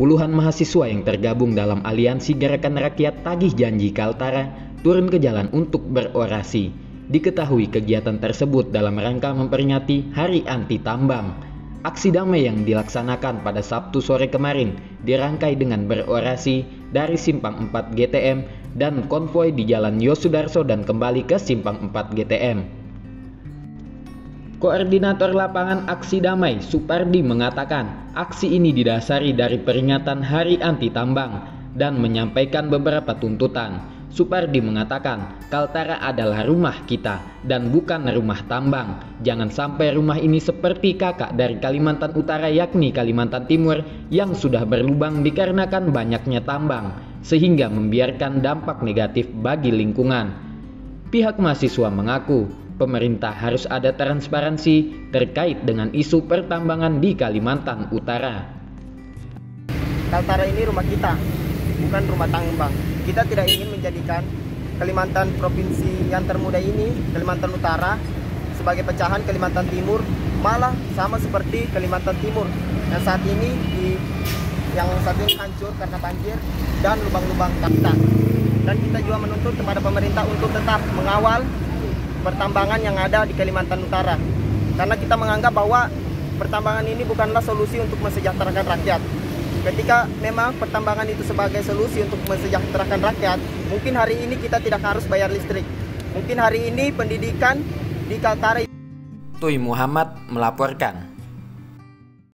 puluhan mahasiswa yang tergabung dalam aliansi Gerakan Rakyat Tagih Janji Kaltara turun ke jalan untuk berorasi. Diketahui kegiatan tersebut dalam rangka memperingati Hari Anti Tambang. Aksi damai yang dilaksanakan pada Sabtu sore kemarin dirangkai dengan berorasi dari Simpang 4 GTM dan konvoi di Jalan Yosudarso dan kembali ke Simpang 4 GTM. Koordinator lapangan Aksi Damai Supardi mengatakan aksi ini didasari dari peringatan Hari Anti Tambang dan menyampaikan beberapa tuntutan. Supardi mengatakan Kaltara adalah rumah kita dan bukan rumah tambang. Jangan sampai rumah ini seperti kakak dari Kalimantan Utara yakni Kalimantan Timur yang sudah berlubang dikarenakan banyaknya tambang sehingga membiarkan dampak negatif bagi lingkungan. Pihak mahasiswa mengaku pemerintah harus ada transparansi terkait dengan isu pertambangan di Kalimantan Utara. Kaltara ini rumah kita, bukan rumah tambang. Kita tidak ingin menjadikan Kalimantan Provinsi yang termuda ini, Kalimantan Utara, sebagai pecahan Kalimantan Timur, malah sama seperti Kalimantan Timur yang saat ini di yang saat ini hancur karena banjir dan lubang-lubang tambang. Dan kita juga menuntut kepada pemerintah untuk tetap mengawal pertambangan yang ada di Kalimantan Utara. Karena kita menganggap bahwa pertambangan ini bukanlah solusi untuk mensejahterakan rakyat. Ketika memang pertambangan itu sebagai solusi untuk mensejahterakan rakyat, mungkin hari ini kita tidak harus bayar listrik. Mungkin hari ini pendidikan di Kaltara. Tui Muhammad melaporkan.